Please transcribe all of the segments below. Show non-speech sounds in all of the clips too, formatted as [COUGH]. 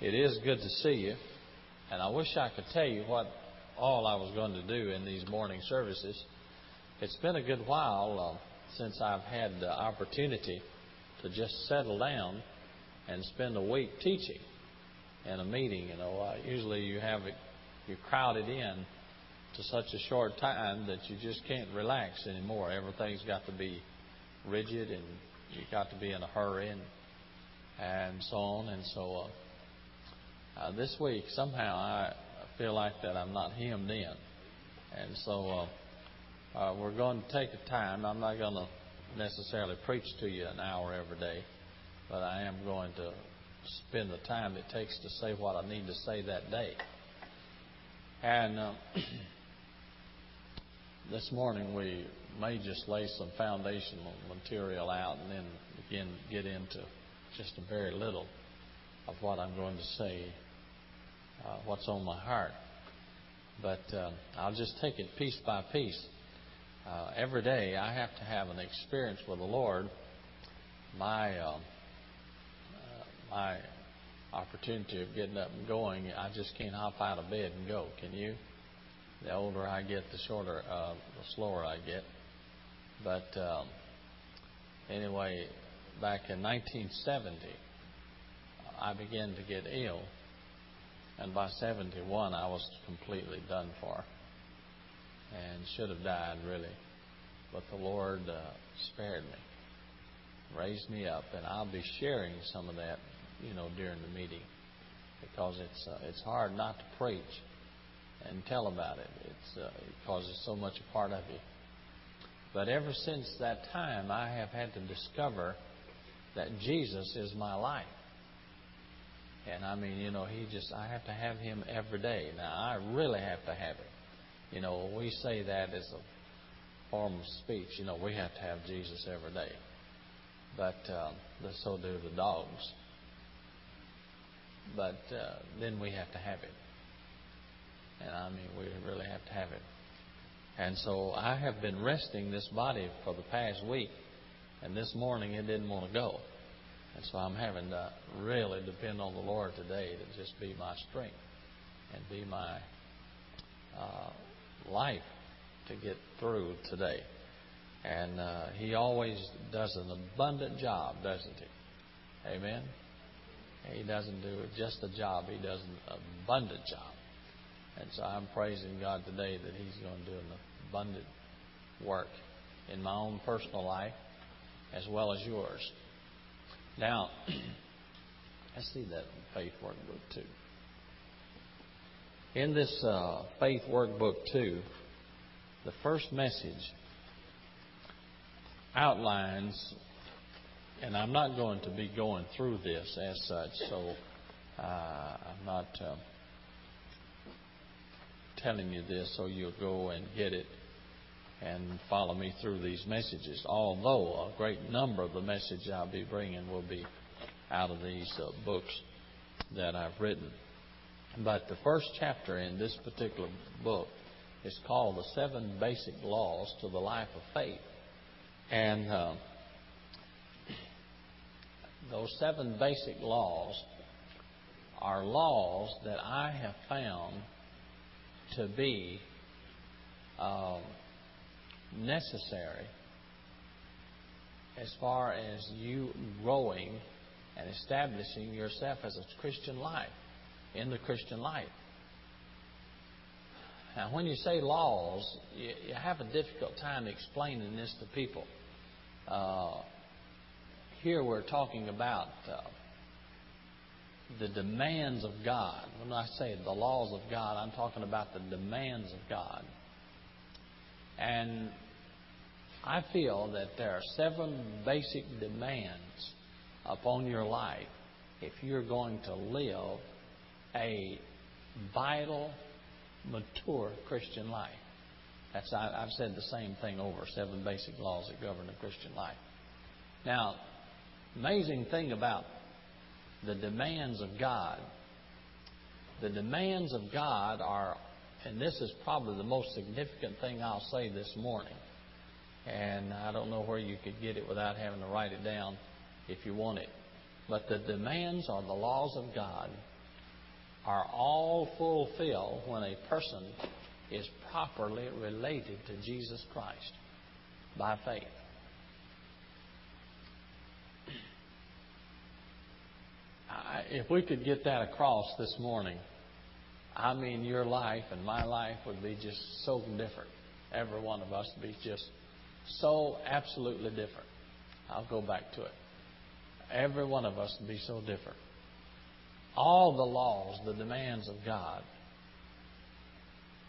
It is good to see you, and I wish I could tell you what all I was going to do in these morning services. It's been a good while uh, since I've had the opportunity to just settle down and spend a week teaching in a meeting. You know, uh, usually you have it, you're crowded in to such a short time that you just can't relax anymore. Everything's got to be rigid, and you got to be in a hurry, and and so on and so on. Uh, this week, somehow I feel like that I'm not hemmed in, and so uh, uh, we're going to take a time. I'm not going to necessarily preach to you an hour every day, but I am going to spend the time it takes to say what I need to say that day. And uh, [CLEARS THROAT] this morning we may just lay some foundational material out and then begin get into just a very little of what I'm going to say, uh, what's on my heart. But uh, I'll just take it piece by piece. Uh, every day I have to have an experience with the Lord. My uh, my opportunity of getting up and going, I just can't hop out of bed and go. Can you? The older I get, the shorter, uh, the slower I get. But um, anyway, back in 1970, I began to get ill, and by 71, I was completely done for, and should have died really. But the Lord uh, spared me, raised me up, and I'll be sharing some of that you know, during the meeting because it's uh, it's hard not to preach and tell about it. It's uh, because it's so much a part of you. But ever since that time, I have had to discover that Jesus is my life. And I mean, you know, he just, I have to have him every day. Now, I really have to have him. You know, we say that as a form of speech. You know, we have to have Jesus every day. But uh, so do the dogs but uh, then we have to have it. And I mean, we really have to have it. And so I have been resting this body for the past week, and this morning it didn't want to go. And so I'm having to really depend on the Lord today to just be my strength and be my uh, life to get through today. And uh, He always does an abundant job, doesn't He? Amen. He doesn't do just a job, He does an abundant job. And so I'm praising God today that He's going to do an abundant work in my own personal life as well as yours. Now, [CLEARS THROAT] let's see that in faith workbook two. In this uh, faith workbook two, the first message outlines and I'm not going to be going through this as such, so uh, I'm not uh, telling you this so you'll go and get it and follow me through these messages. Although a great number of the message I'll be bringing will be out of these uh, books that I've written. But the first chapter in this particular book is called The Seven Basic Laws to the Life of Faith. And uh, those seven basic laws are laws that I have found to be um, necessary as far as you growing and establishing yourself as a Christian life, in the Christian life. Now, when you say laws, you, you have a difficult time explaining this to people. Uh, here we're talking about uh, the demands of God. When I say the laws of God, I'm talking about the demands of God. And I feel that there are seven basic demands upon your life if you're going to live a vital, mature Christian life. That's I, I've said the same thing over seven basic laws that govern a Christian life. Now, amazing thing about the demands of God, the demands of God are, and this is probably the most significant thing I'll say this morning. And I don't know where you could get it without having to write it down if you want it. But the demands are the laws of God are all fulfilled when a person is properly related to Jesus Christ by faith. if we could get that across this morning, I mean, your life and my life would be just so different. Every one of us would be just so absolutely different. I'll go back to it. Every one of us would be so different. All the laws, the demands of God,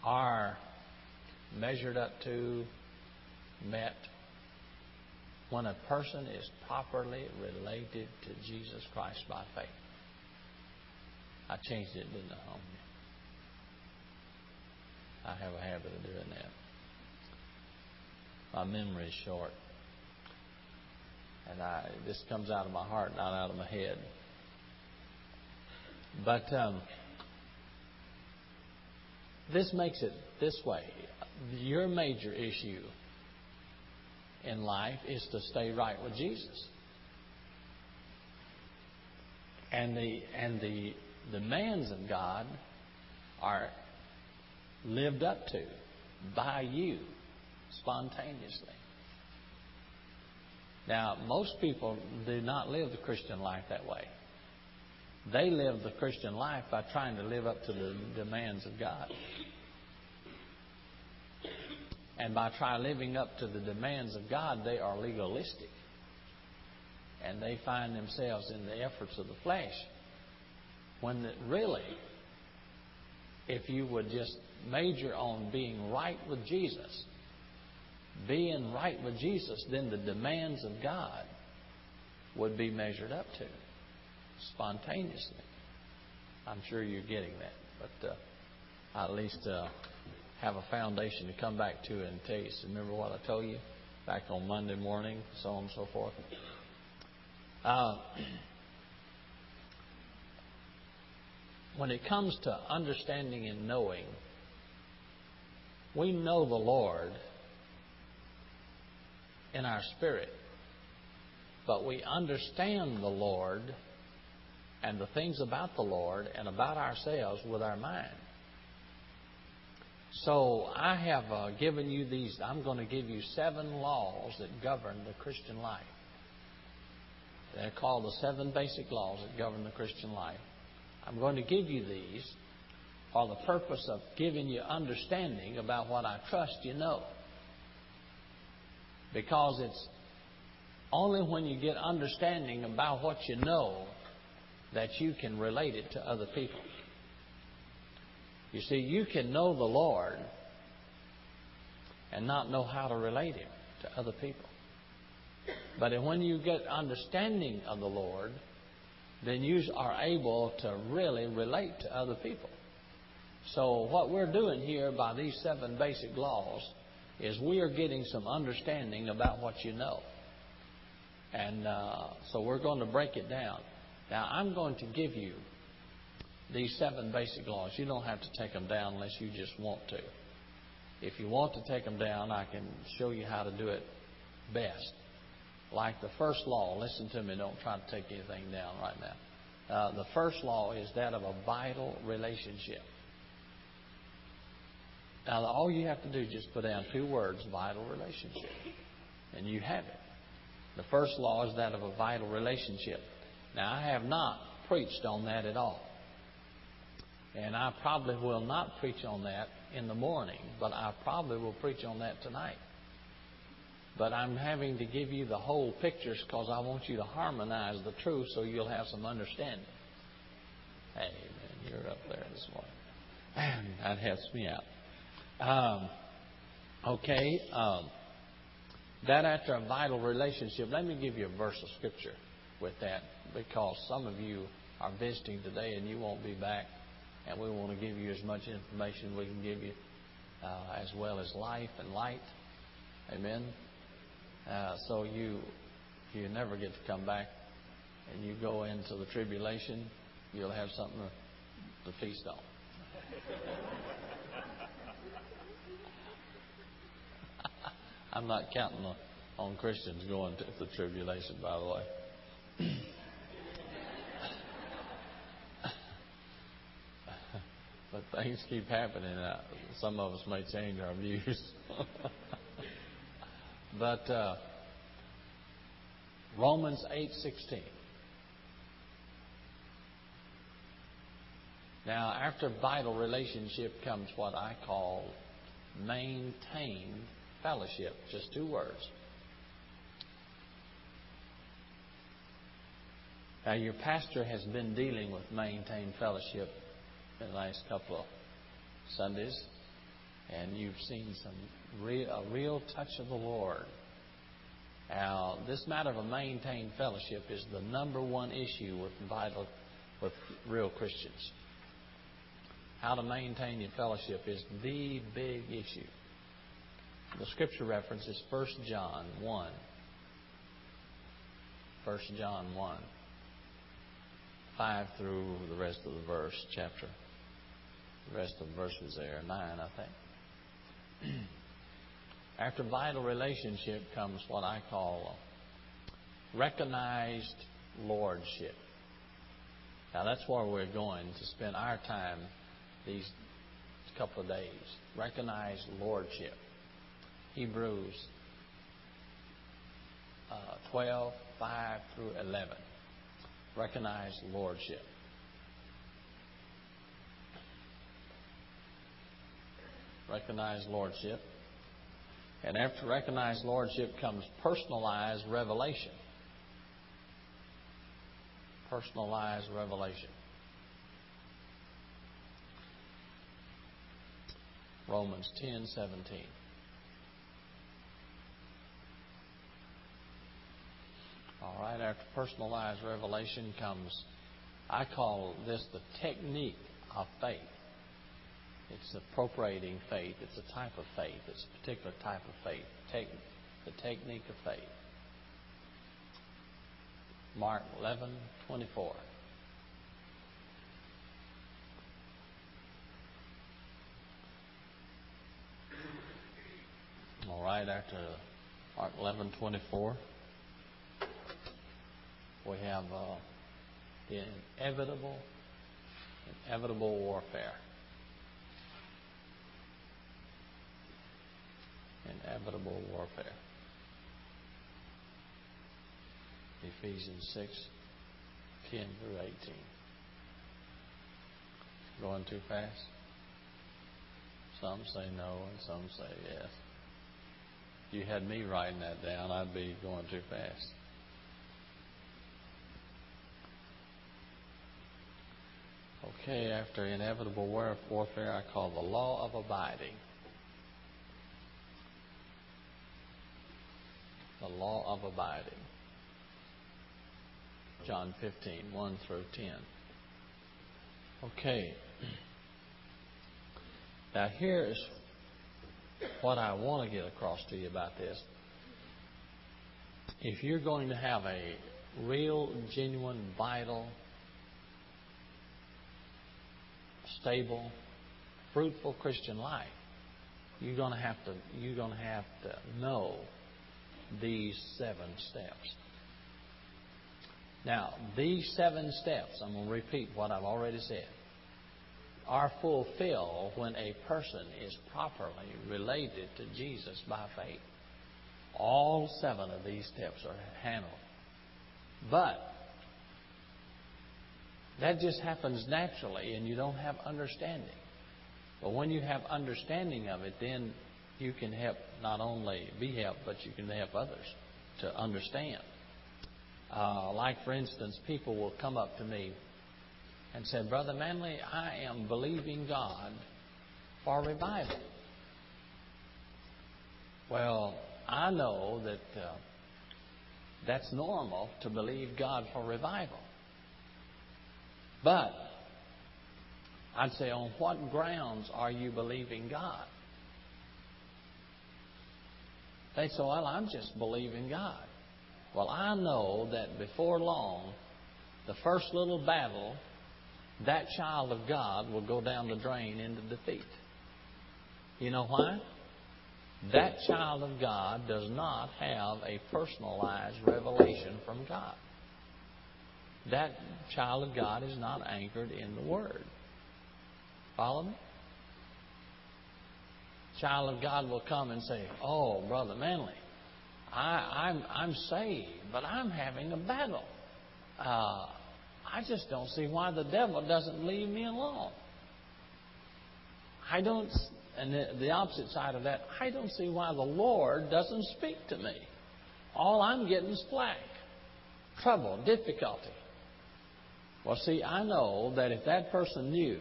are measured up to, met, when a person is properly related to Jesus Christ by faith. I changed it, didn't I, I have a habit of doing that. My memory is short. And I, this comes out of my heart, not out of my head. But um, this makes it this way. Your major issue in life is to stay right with Jesus. And the and the demands of God are lived up to by you spontaneously. Now, most people do not live the Christian life that way. They live the Christian life by trying to live up to the demands of God. And by trying living up to the demands of God, they are legalistic. And they find themselves in the efforts of the flesh. When really, if you would just major on being right with Jesus, being right with Jesus, then the demands of God would be measured up to spontaneously. I'm sure you're getting that, but uh, at least uh, have a foundation to come back to and tell you. Remember what I told you back on Monday morning, so on and so forth. Uh, [CLEARS THROAT] when it comes to understanding and knowing, we know the Lord in our spirit, but we understand the Lord and the things about the Lord and about ourselves with our mind. So I have uh, given you these, I'm going to give you seven laws that govern the Christian life. They're called the seven basic laws that govern the Christian life. I'm going to give you these for the purpose of giving you understanding about what I trust you know. Because it's only when you get understanding about what you know that you can relate it to other people. You see, you can know the Lord and not know how to relate Him to other people. But when you get understanding of the Lord, then you are able to really relate to other people. So, what we're doing here by these seven basic laws is we are getting some understanding about what you know. And uh, so we're going to break it down. Now, I'm going to give you these seven basic laws. You don't have to take them down unless you just want to. If you want to take them down, I can show you how to do it best. Like the first law, listen to me, don't try to take anything down right now. Uh, the first law is that of a vital relationship. Now, all you have to do is just put down two words, vital relationship, and you have it. The first law is that of a vital relationship. Now, I have not preached on that at all. And I probably will not preach on that in the morning, but I probably will preach on that tonight. But I'm having to give you the whole pictures because I want you to harmonize the truth so you'll have some understanding. Hey, man, you're up there this morning. [CLEARS THROAT] That helps me out. Um, okay. Um, that after a vital relationship, let me give you a verse of Scripture with that because some of you are visiting today and you won't be back. And we want to give you as much information we can give you, uh, as well as life and light. Amen. Uh, so you you never get to come back, and you go into the tribulation, you'll have something to, to feast on. I'm not counting on, on Christians going to the tribulation, by the way. [LAUGHS] but things keep happening. Uh, some of us may change our views. [LAUGHS] but uh, Romans 8:16. Now, after vital relationship comes what I call maintained fellowship. Just two words. Now, your pastor has been dealing with maintained fellowship in the last couple of Sundays, and you've seen some real, a real touch of the Lord. Now, this matter of a maintained fellowship is the number one issue with vital, with real Christians. How to maintain your fellowship is the big issue. The scripture reference is 1 John 1. 1 John 1. 5 through the rest of the verse, chapter. The rest of the verse was there, 9, I think. [CLEARS THROAT] After vital relationship comes what I call recognized lordship. Now, that's where we're going to spend our time these couple of days. Recognized lordship. Hebrews uh, 12, 5 through 11 recognize lordship. Recognize lordship. And after recognized lordship comes personalized revelation. Personalized revelation. Romans 10 17. All right, after personalized revelation comes, I call this the technique of faith. It's appropriating faith. It's a type of faith. It's a particular type of faith. Take, the technique of faith. Mark 11, 24. All right, after Mark 11, 24 we have uh, the inevitable, inevitable warfare. Inevitable warfare. Ephesians 6, 10 through 18. Going too fast? Some say no, and some say yes. If you had me writing that down, I'd be going too fast. Okay, after inevitable warfare, I call the law of abiding. The law of abiding. John 15, 1 through 10. Okay. [CLEARS THROAT] Now, here's what I want to get across to you about this. If you're going to have a real, genuine, vital stable, fruitful Christian life, you're going to have to you're going to have to know these seven steps. Now, these seven steps, I'm going to repeat what I've already said, are fulfilled when a person is properly related to Jesus by faith. All seven of these steps are handled. But that just happens naturally, and you don't have understanding. But when you have understanding of it, then you can help not only be helped, but you can help others to understand. Uh, like, for instance, people will come up to me and say, Brother Manley, I am believing God for revival. Well, I know that uh, that's normal to believe God for revival. But I'd say, on what grounds are you believing God? They say, well, I'm just believing God. Well, I know that before long, the first little battle, that child of God will go down the drain into defeat. You know why? That child of God does not have a personalized revelation from God that child of God is not anchored in the Word. Follow me? Child of God will come and say, Oh, Brother Manley, I, I'm, I'm saved, but I'm having a battle. Uh, I just don't see why the devil doesn't leave me alone. I don't, and the, the opposite side of that, I don't see why the Lord doesn't speak to me. All I'm getting is flack, trouble, difficulty. Well, see, I know that if that person knew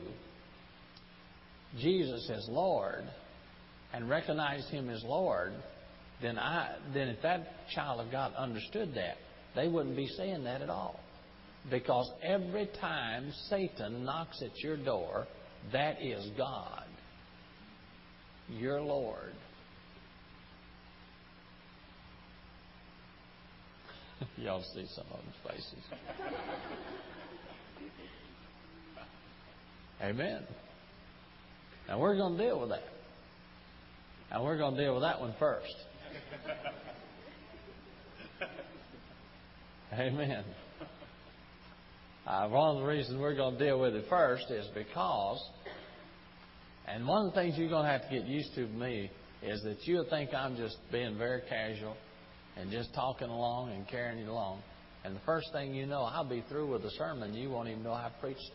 Jesus as Lord and recognized Him as Lord, then I, then if that child of God understood that, they wouldn't be saying that at all. Because every time Satan knocks at your door, that is God, your Lord. [LAUGHS] Y'all see some of them faces. Amen. Now we're going to deal with that. And we're going to deal with that one first. Amen. Uh, one of the reasons we're going to deal with it first is because, and one of the things you're going to have to get used to me is that you'll think I'm just being very casual and just talking along and carrying you along. And the first thing you know, I'll be through with the sermon. You won't even know I preached.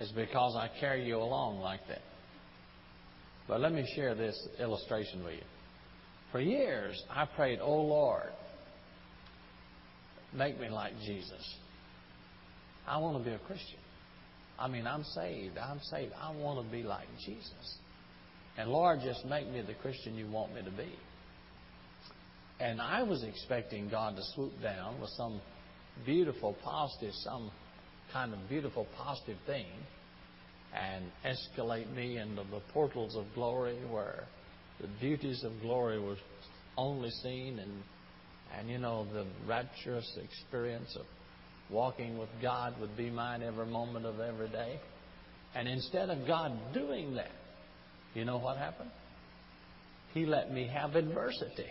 It's because I carry you along like that. But let me share this illustration with you. For years, I prayed, Oh Lord, make me like Jesus. I want to be a Christian. I mean, I'm saved. I'm saved. I want to be like Jesus. And Lord, just make me the Christian you want me to be. And I was expecting God to swoop down with some beautiful, positive, some kind of beautiful, positive thing and escalate me into the portals of glory where the beauties of glory were only seen and and you know the rapturous experience of walking with God would be mine every moment of every day. And instead of God doing that, you know what happened? He let me have adversity.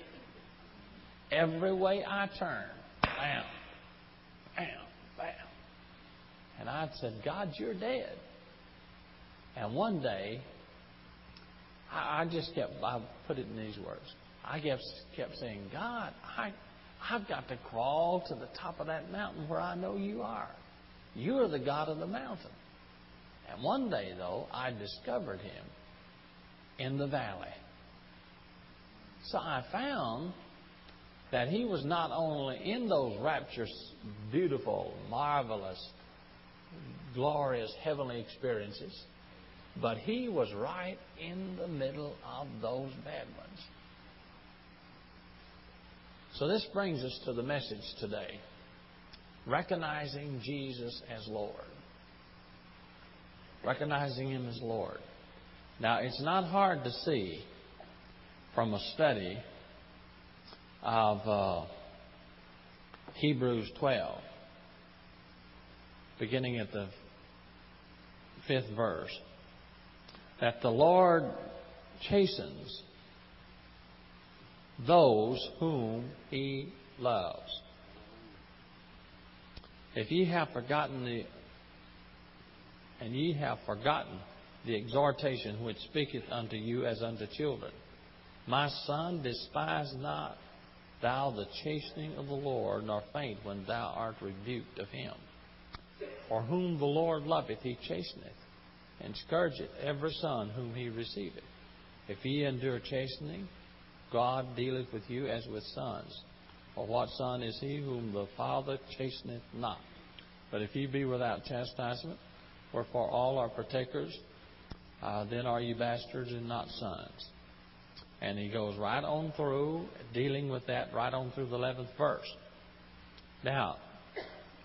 Every way I bam, bam, bam. And I said, God, you're dead. And one day, I, I just kept, I put it in these words. I kept, kept saying, God, I, I've got to crawl to the top of that mountain where I know you are. You are the God of the mountain. And one day, though, I discovered him in the valley. So I found that he was not only in those rapturous, beautiful, marvelous, glorious heavenly experiences, but he was right in the middle of those bad ones. So this brings us to the message today recognizing Jesus as Lord. Recognizing Him as Lord. Now, it's not hard to see from a study of uh, Hebrews 12, beginning at the fifth verse that the Lord chastens those whom he loves. If ye have forgotten the and ye have forgotten the exhortation which speaketh unto you as unto children, my son, despise not thou the chastening of the Lord, nor faint when thou art rebuked of him. For whom the Lord loveth, he chasteneth and scourgeth every son whom he receiveth. If ye endure chastening, God dealeth with you as with sons. For what son is he whom the Father chasteneth not? But if ye be without chastisement, wherefore all are partakers, uh, then are ye bastards and not sons. And he goes right on through, dealing with that right on through the 11th verse. Now,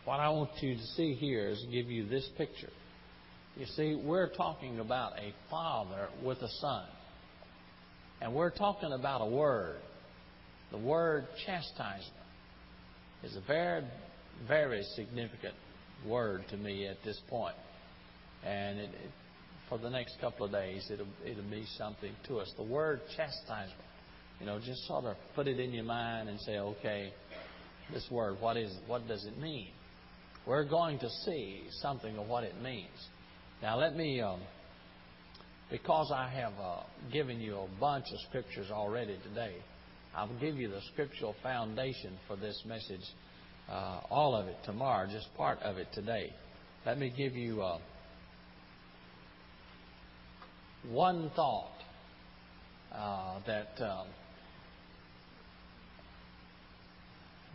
what I want you to see here is give you this picture. You see, we're talking about a father with a son. And we're talking about a word. The word chastisement is a very, very significant word to me at this point. And it, it, for the next couple of days, it'll, it'll be something to us. The word chastisement, you know, just sort of put it in your mind and say, okay, this word, what is, what does it mean? We're going to see something of what it means. Now, let me, um, because I have uh, given you a bunch of scriptures already today, I'll give you the scriptural foundation for this message, uh, all of it tomorrow, just part of it today. Let me give you uh, one thought uh, that um,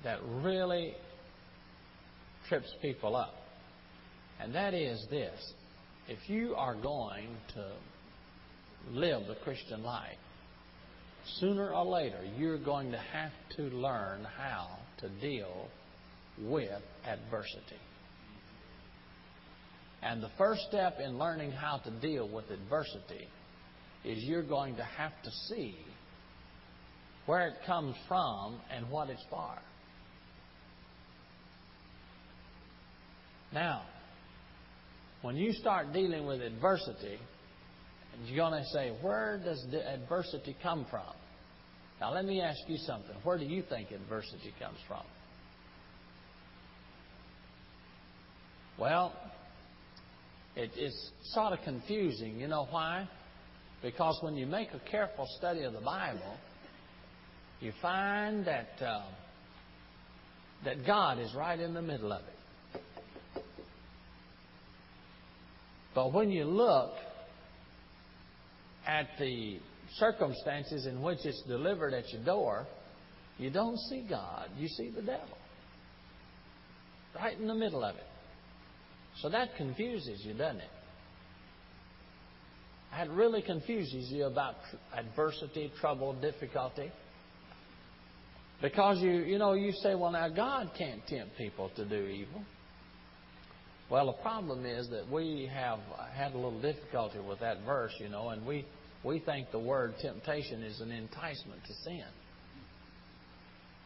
that really trips people up, and that is this: if you are going to live the Christian life, sooner or later you're going to have to learn how to deal with adversity. And the first step in learning how to deal with adversity is you're going to have to see where it comes from and what it's for. Now, when you start dealing with adversity, you're going to say, where does the adversity come from? Now, let me ask you something. Where do you think adversity comes from? Well, it, it's sort of confusing. You know why? Because when you make a careful study of the Bible, you find that uh, that God is right in the middle of it. But when you look at the circumstances in which it's delivered at your door, you don't see God, you see the devil. Right in the middle of it. So that confuses you, doesn't it? That really confuses you about adversity, trouble, difficulty. Because you, you know, you say, well, now God can't tempt people to do evil. Well, the problem is that we have had a little difficulty with that verse, you know, and we we think the word temptation is an enticement to sin.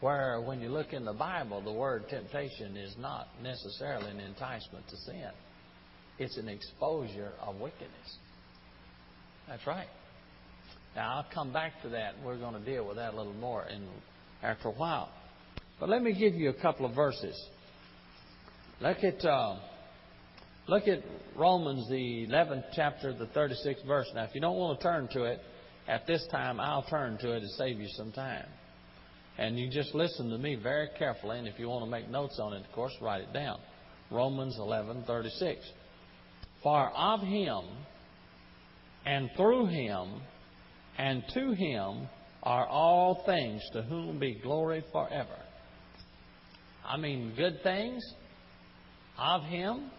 Where when you look in the Bible, the word temptation is not necessarily an enticement to sin. It's an exposure of wickedness. That's right. Now I'll come back to that. We're going to deal with that a little more in, after a while. But let me give you a couple of verses. Look at uh, Look at Romans, the 11th chapter, the 36th verse. Now, if you don't want to turn to it at this time, I'll turn to it to save you some time. And you just listen to me very carefully, and if you want to make notes on it, of course, write it down. Romans 11:36. For of him and through him and to him are all things to whom be glory forever. I mean good things of him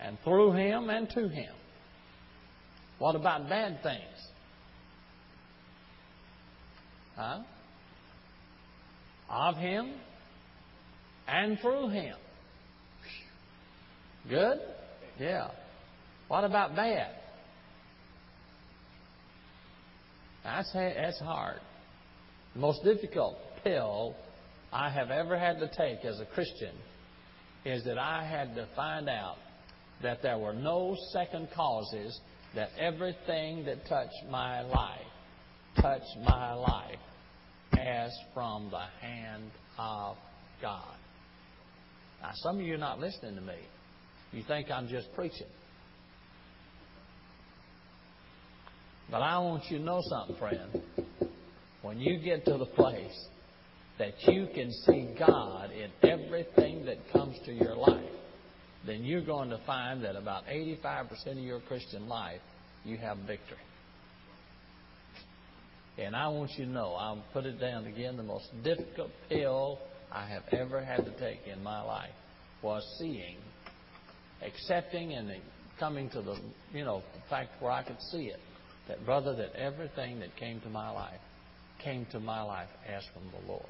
and through him and to him. What about bad things? Huh? Of him and through him. Good? Yeah. What about bad? That's, that's hard. The most difficult pill I have ever had to take as a Christian is that I had to find out that there were no second causes, that everything that touched my life touched my life as from the hand of God. Now, some of you are not listening to me. You think I'm just preaching. But I want you to know something, friend. When you get to the place that you can see God in everything that comes to your life, then you're going to find that about 85% of your Christian life, you have victory. And I want you to know, I'll put it down again, the most difficult pill I have ever had to take in my life was seeing, accepting, and coming to the, you know, fact where I could see it. That, brother, that everything that came to my life came to my life as from the Lord.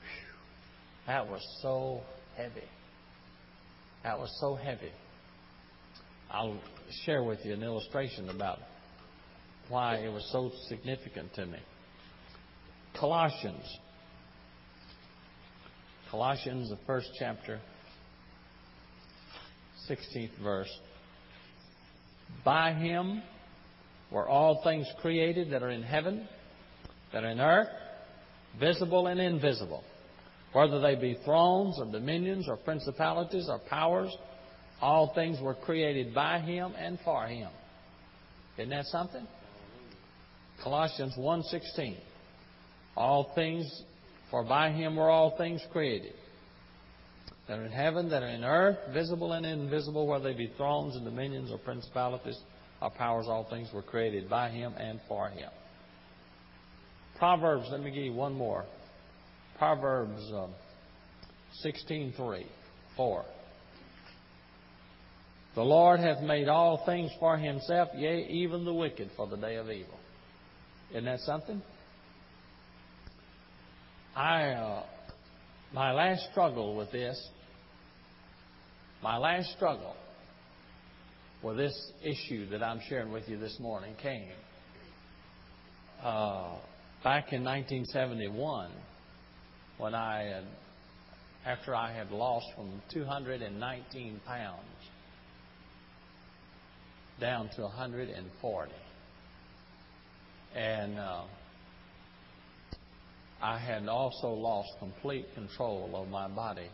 Whew. That was so heavy. That was so heavy. I'll share with you an illustration about why it was so significant to me. Colossians. Colossians, the first chapter, 16th verse. By him were all things created that are in heaven, that are in earth, visible and invisible Whether they be thrones or dominions or principalities or powers, all things were created by him and for him. Isn't that something? Colossians 1:16. All things for by him were all things created. That are in heaven, that are in earth, visible and invisible, whether they be thrones and dominions or principalities or powers, all things were created by him and for him. Proverbs, let me give you one more. Proverbs um, 16:3, 4. The Lord hath made all things for himself, yea, even the wicked for the day of evil. Isn't that something? I, uh, my last struggle with this, my last struggle with this issue that I'm sharing with you this morning came uh, back in 1971 when I had, after I had lost from 219 pounds down to 140. And uh, I had also lost complete control of my body.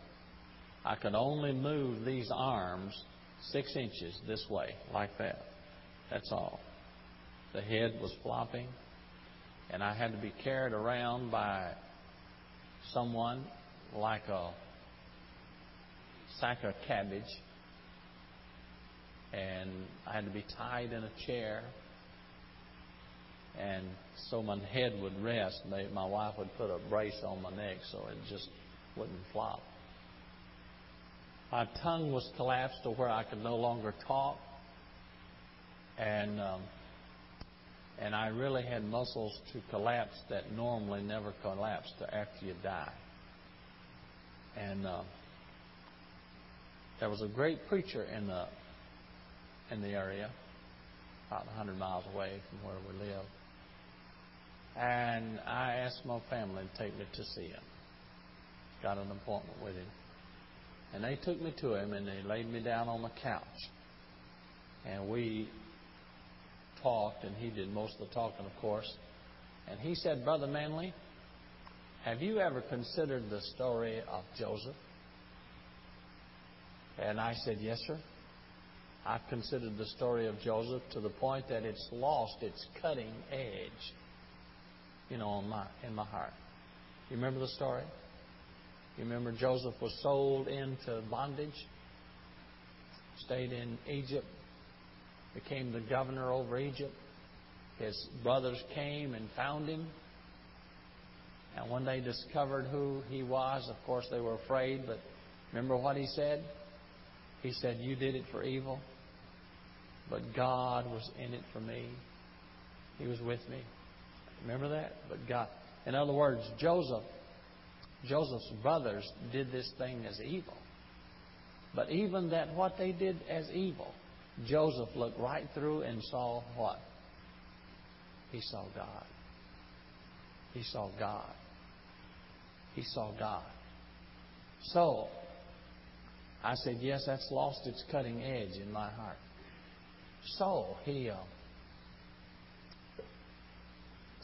I could only move these arms six inches this way, like that. That's all. The head was flopping, and I had to be carried around by someone like a sack of cabbage, and I had to be tied in a chair and so my head would rest. My wife would put a brace on my neck so it just wouldn't flop. My tongue was collapsed to where I could no longer talk, and um, and I really had muscles to collapse that normally never collapse after you die. And uh, there was a great preacher in the in the area, about 100 miles away from where we lived and I asked my family to take me to see him. Got an appointment with him. And they took me to him and they laid me down on the couch. And we talked, and he did most of the talking, of course. And he said, Brother Manley, have you ever considered the story of Joseph? And I said, Yes, sir. I've considered the story of Joseph to the point that it's lost its cutting edge you know, in my, in my heart. You remember the story? You remember Joseph was sold into bondage, stayed in Egypt, became the governor over Egypt. His brothers came and found him. And when they discovered who he was, of course, they were afraid. But remember what he said? He said, You did it for evil, but God was in it for me. He was with me. Remember that? But God. In other words, Joseph, Joseph's brothers did this thing as evil. But even that what they did as evil, Joseph looked right through and saw what? He saw God. He saw God. He saw God. So, I said, yes, that's lost its cutting edge in my heart. So, he. Uh,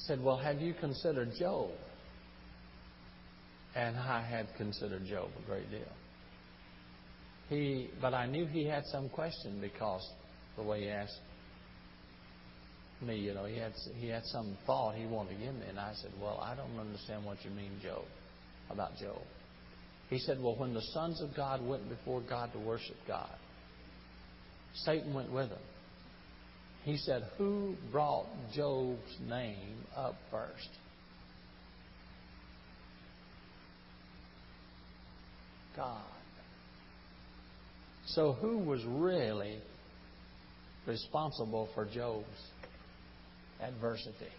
said, Well, have you considered Job? And I had considered Job a great deal. He, but I knew he had some question because the way he asked me, you know, he had he had some thought he wanted to give me, and I said, "Well, I don't understand what you mean, Job, about Job." He said, "Well, when the sons of God went before God to worship God, Satan went with them." He said, Who brought Job's name up first? God. So, who was really responsible for Job's adversity?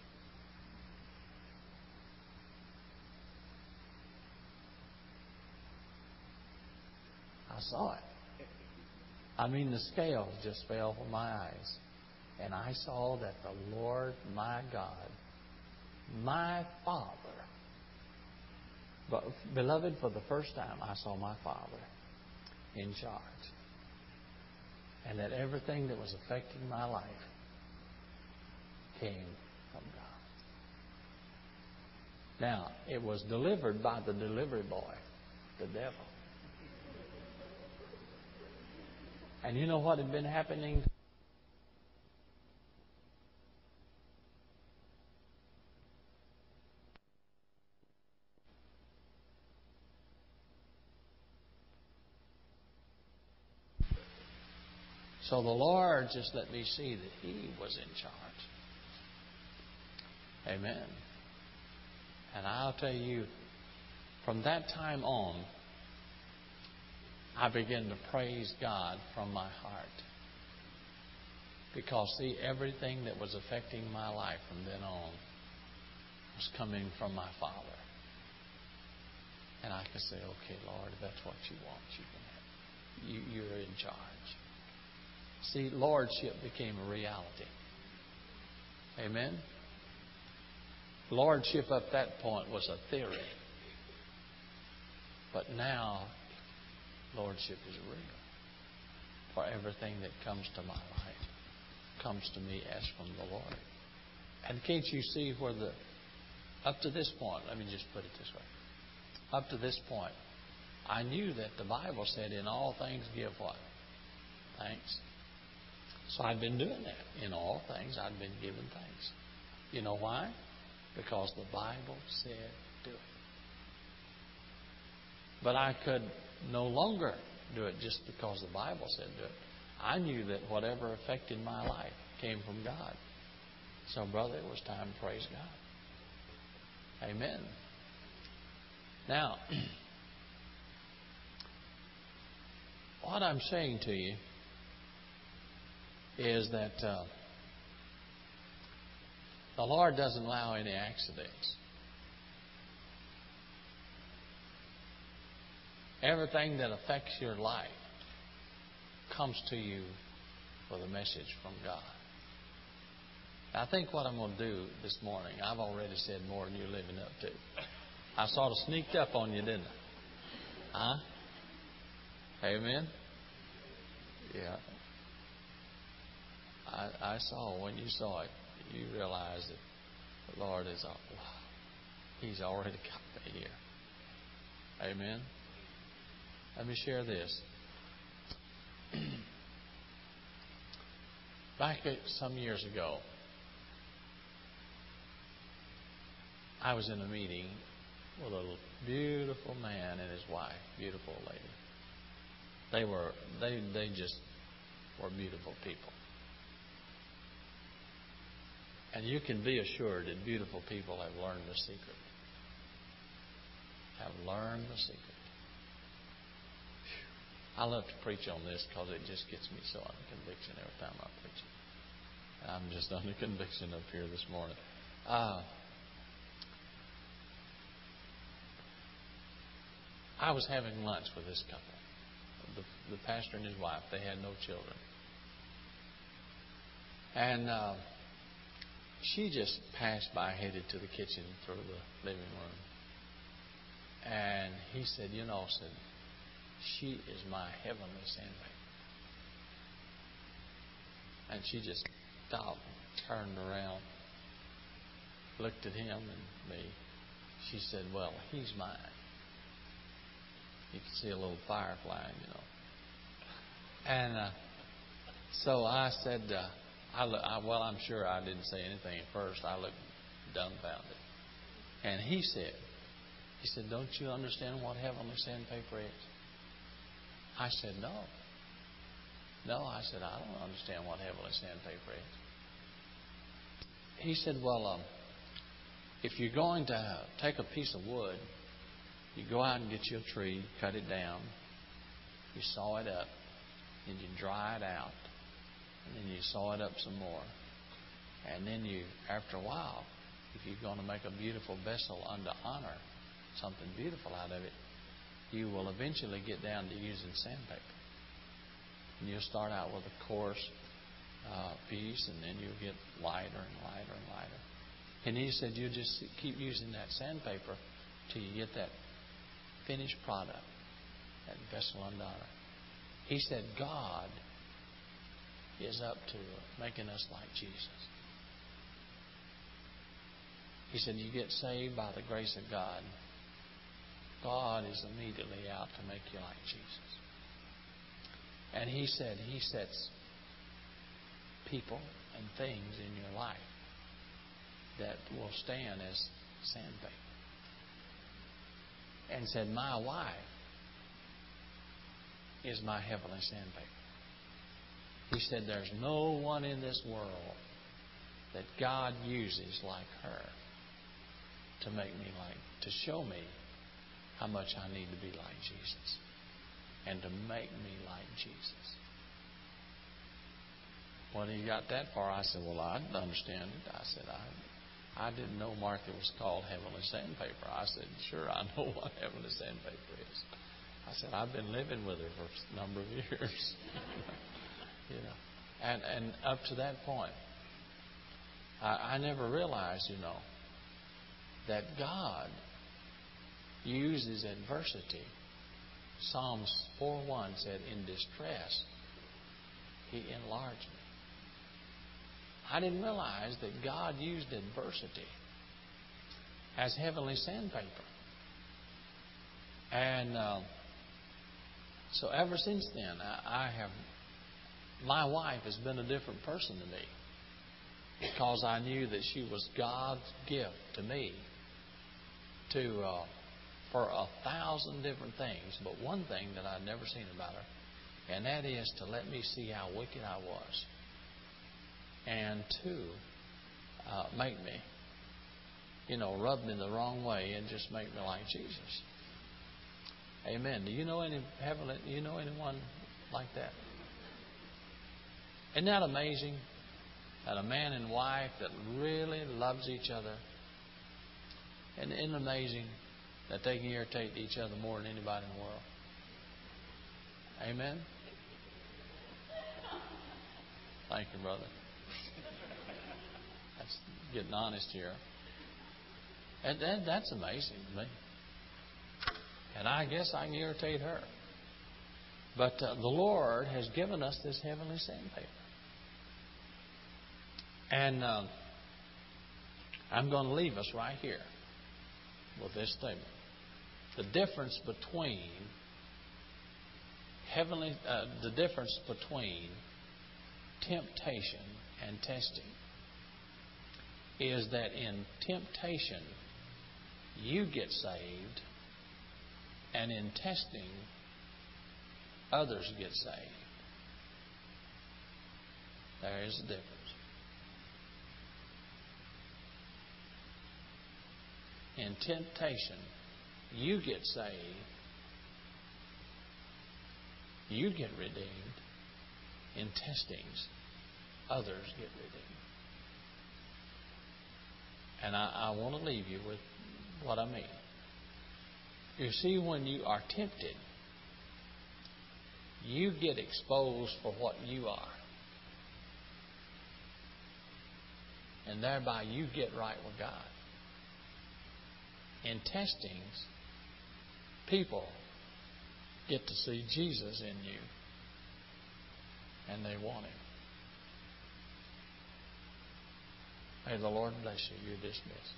I saw it. I mean, the scales just fell from my eyes. And I saw that the Lord my God, my Father, but beloved, for the first time, I saw my Father in charge. And that everything that was affecting my life came from God. Now, it was delivered by the delivery boy, the devil. And you know what had been happening? So the Lord just let me see that He was in charge. Amen. And I'll tell you, from that time on, I began to praise God from my heart. Because, see, everything that was affecting my life from then on was coming from my Father. And I could say, okay, Lord, if that's what you want, you can have. You, you're in charge. See, lordship became a reality. Amen? Lordship up that point was a theory. But now, lordship is real. For everything that comes to my life comes to me as from the Lord. And can't you see where the, up to this point, let me just put it this way. Up to this point, I knew that the Bible said, in all things give what? Thanks. So I've been doing that. In all things, I've been giving thanks. You know why? Because the Bible said do it. But I could no longer do it just because the Bible said do it. I knew that whatever affected my life came from God. So, brother, it was time to praise God. Amen. Now, [CLEARS THROAT] what I'm saying to you is that uh, the Lord doesn't allow any accidents. Everything that affects your life comes to you with a message from God. I think what I'm going to do this morning, I've already said more than you're living up to. I sort of sneaked up on you, didn't I? Huh? Amen? Yeah. I, I saw when you saw it, you realized that the Lord is, wow, He's already [LAUGHS] got me here. Amen? Let me share this. [CLEARS THROAT] Back some years ago, I was in a meeting with a beautiful man and his wife, beautiful lady. They were they they just were beautiful people. And you can be assured that beautiful people have learned the secret. Have learned the secret. I love to preach on this because it just gets me so under conviction every time I preach it. I'm just [LAUGHS] under conviction up here this morning. Uh, I was having lunch with this couple. The, the pastor and his wife, they had no children. And uh, she just passed by, headed to the kitchen through the living room. And he said, You know, said, she is my heavenly sandpaper. And she just stopped, turned around, looked at him and me. She said, Well, he's mine. You can see a little fire firefly, you know. And uh, so I said, uh, I, I, well, I'm sure I didn't say anything at first. I looked dumbfounded. And he said, he said, don't you understand what heavenly sandpaper is? I said, no. No, I said, I don't understand what heavenly sandpaper is. He said, well, um, if you're going to take a piece of wood, you go out and get you a tree, cut it down, you saw it up, and you dry it out, and then you saw it up some more. And then you, after a while, if you're going to make a beautiful vessel unto honor, something beautiful out of it, you will eventually get down to using sandpaper. And you'll start out with a coarse uh, piece, and then you'll get lighter and lighter and lighter. And he said You'll just keep using that sandpaper till you get that finished product, that vessel unto honor. He said God is up to making us like Jesus. He said, You get saved by the grace of God. God is immediately out to make you like Jesus. And He said He sets people and things in your life that will stand as sandpaper. And said, My wife is my heavenly sandpaper. He said, There's no one in this world that God uses like her to make me like, to show me how much I need to be like Jesus and to make me like Jesus. When he got that far, I said, Well, I understand it. I said, I, I didn't know Martha was called heavenly sandpaper. I said, Sure, I know [LAUGHS] what heavenly sandpaper is. I said, I've been living with her for a number of [LAUGHS] years. You know. And and up to that point, I, I never realized, you know, that God uses adversity. Psalms 4:1 said, "In distress, He enlarged me." I didn't realize that God used adversity as heavenly sandpaper, and uh, so ever since then, I, I have. My wife has been a different person to me because I knew that she was God's gift to me to uh, for a thousand different things, but one thing that I'd never seen about her, and that is to let me see how wicked I was, and to uh, make me, you know, rub me the wrong way and just make me like Jesus. Amen. Do you know any heavenly? Do you know anyone like that? Isn't that amazing? That a man and wife that really loves each other. And isn't amazing that they can irritate each other more than anybody in the world? Amen. Thank you, brother. That's getting honest here. And that, that's amazing to me. And I guess I can irritate her. But uh, the Lord has given us this heavenly sandpaper. And uh, I'm going to leave us right here with this statement. The difference between heavenly, uh, the difference between temptation and testing is that in temptation you get saved, and in testing others get saved. There is a difference. In temptation, you get saved, you get redeemed. In testings, others get redeemed. And I, I want to leave you with what I mean. You see, when you are tempted, you get exposed for what you are. And thereby you get right with God in testings, people get to see Jesus in you. And they want Him. May the Lord bless you. You're dismissed.